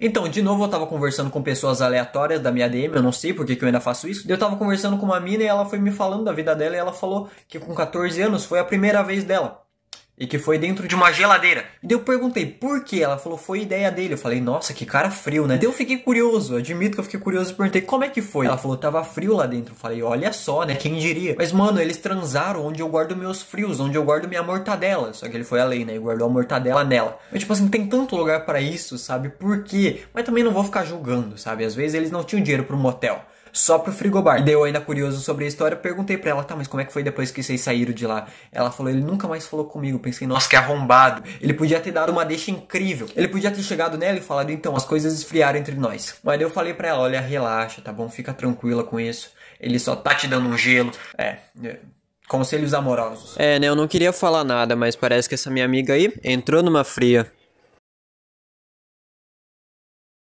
Então, de novo, eu tava conversando com pessoas aleatórias da minha DM, eu não sei por que, que eu ainda faço isso. Eu tava conversando com uma mina e ela foi me falando da vida dela e ela falou que com 14 anos foi a primeira vez dela. E que foi dentro de uma geladeira. E daí eu perguntei por que? Ela falou, foi ideia dele. Eu falei, nossa, que cara frio, né? Daí eu fiquei curioso, admito que eu fiquei curioso e perguntei como é que foi. Ela falou, tava frio lá dentro. Eu falei, olha só, né? Quem diria? Mas, mano, eles transaram onde eu guardo meus frios, onde eu guardo minha mortadela. Só que ele foi além, né? E guardou a mortadela nela. Mas, tipo assim, tem tanto lugar para isso, sabe? Por quê? Mas também não vou ficar julgando, sabe? Às vezes eles não tinham dinheiro pro motel só pro frigobar. Deu ainda curioso sobre a história, perguntei pra ela, tá, mas como é que foi depois que vocês saíram de lá? Ela falou, ele nunca mais falou comigo. Pensei, nossa, que arrombado. Ele podia ter dado uma deixa incrível. Ele podia ter chegado nela e falado, então, as coisas esfriaram entre nós. Mas eu falei pra ela, olha, relaxa, tá bom? Fica tranquila com isso. Ele só tá te dando um gelo. É, é Conselhos amorosos. É, né? Eu não queria falar nada, mas parece que essa minha amiga aí entrou numa fria.